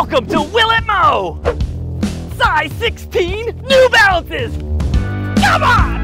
Welcome to Will It Mo! Size 16 New Balances! Come on!